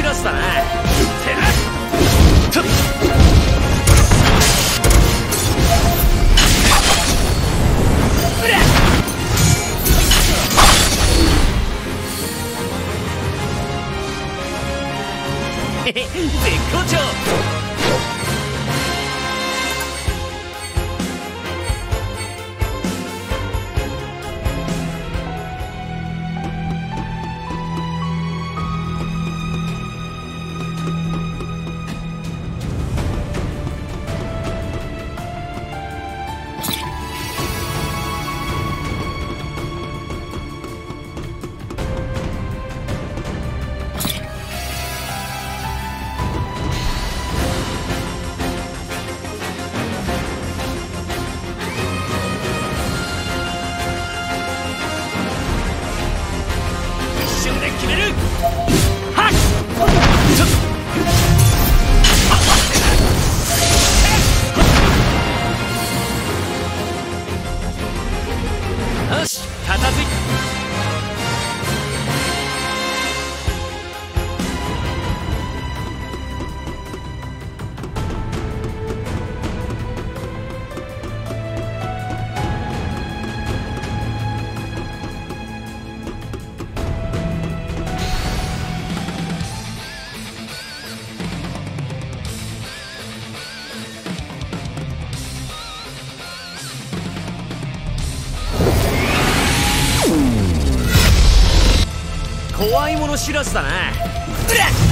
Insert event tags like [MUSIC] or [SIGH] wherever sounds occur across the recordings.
知らずだなてな絶好調。first. いもの知らずだな。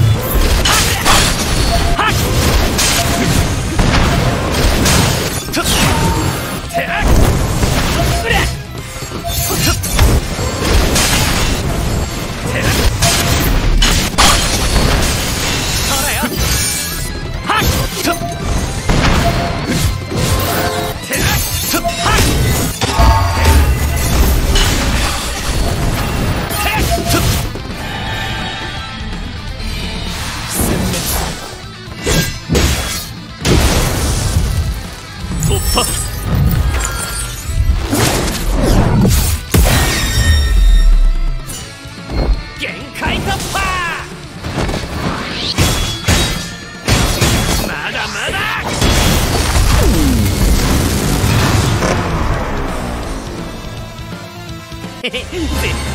絶 [LAUGHS]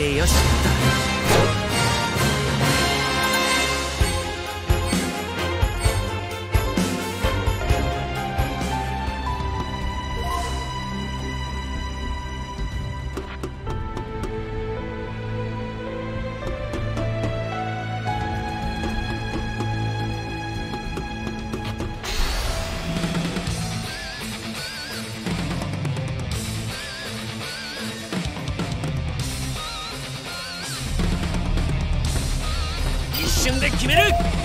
でよし。決める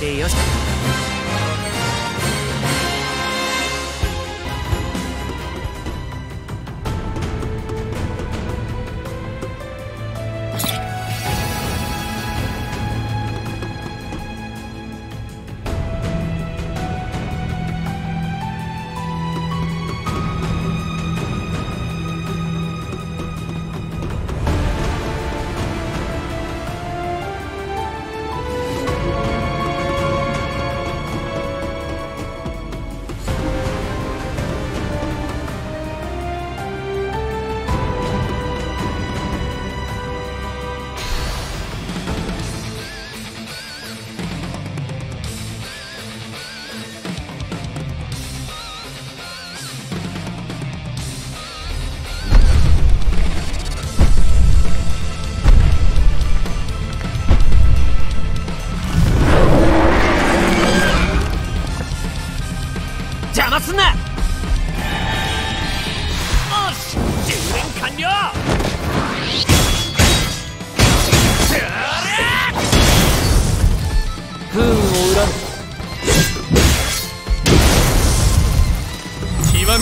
de Dios.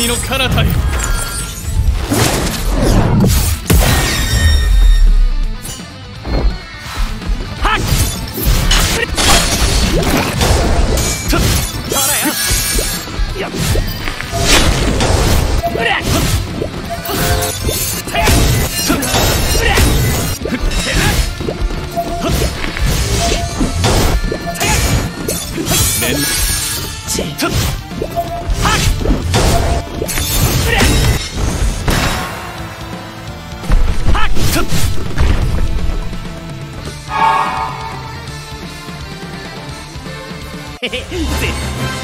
む極みの彼方へ。ちっぜっ。